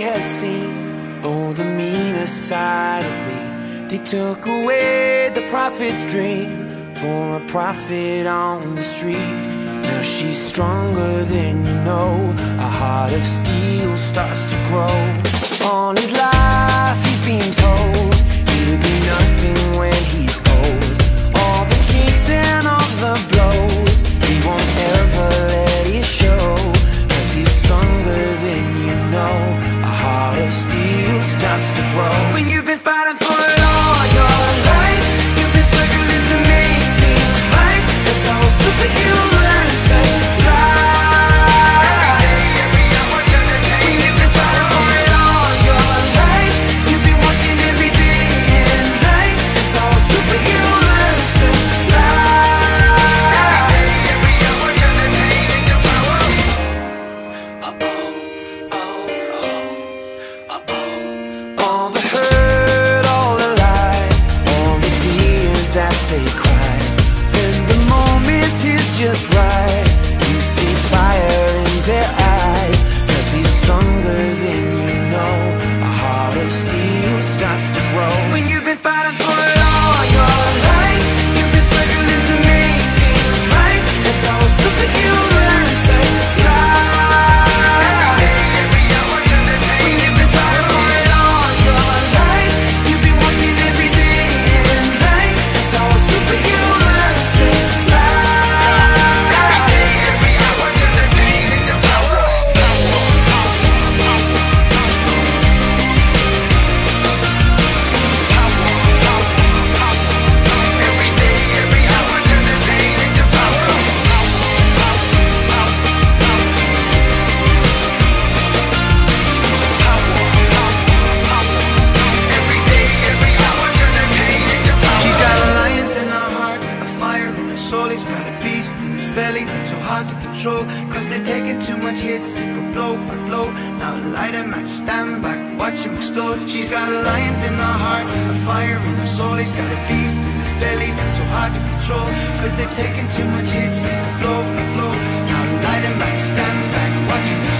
Has seen all oh, the meanest side of me. They took away the prophet's dream for a prophet on the street. Now she's stronger than you know. A heart of steel starts to grow on his life. Starts to grow. When you've been fighting for it just right, belly that's so hard to control. Cause they've taken too much hits, they go blow by blow. Now light a match, stand back, watch him explode. She's got a lion's in her heart, a fire in her soul. He's got a beast in his belly that's so hard to control. Cause they've taken too much hits, they go blow by blow. Now light a match, stand back, watch him explode,